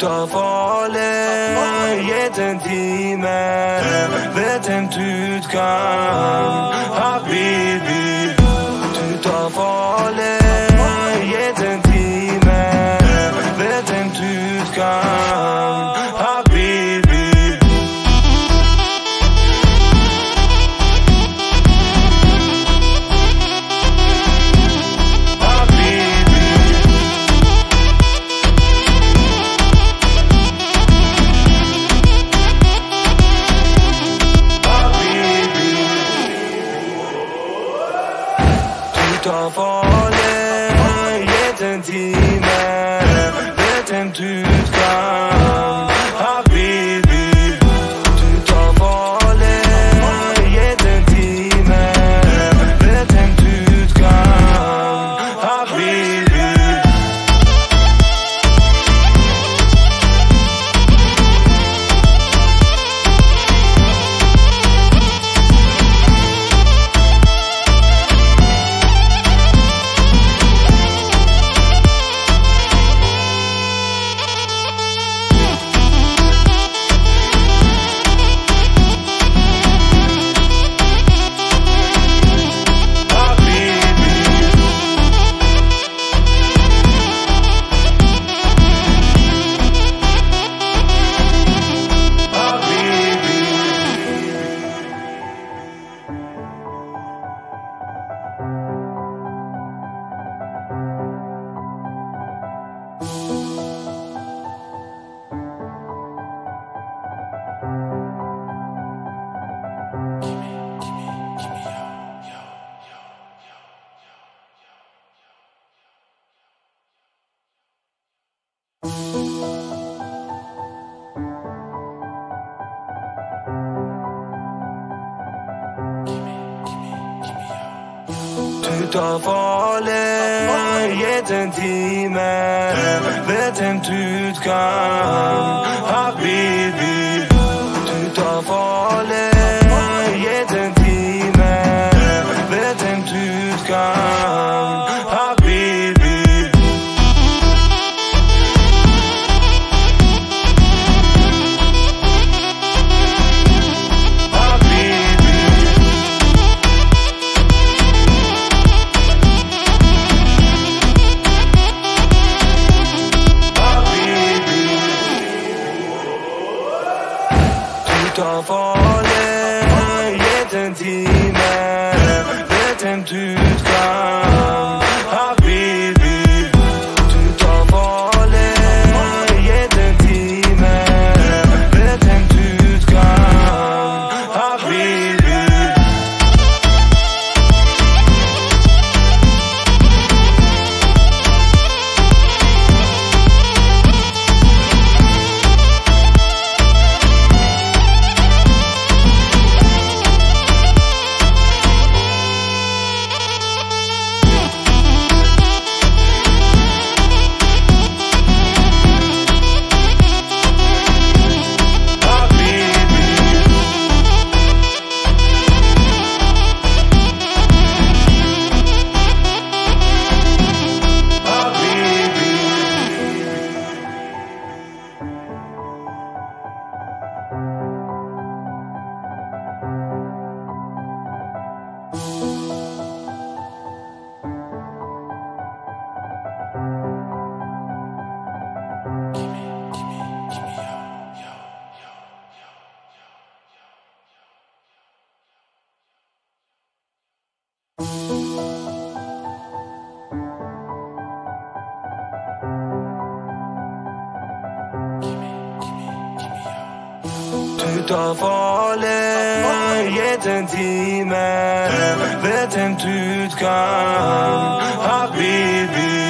tafale Yeten time Vetëm ty t'kam Hapi to fall in, jeden të fale Jetën time Vetëm ty t'kam Habibi down falling, jeden dzień të fale Jetën time Vetëm ty t'kam Habibi.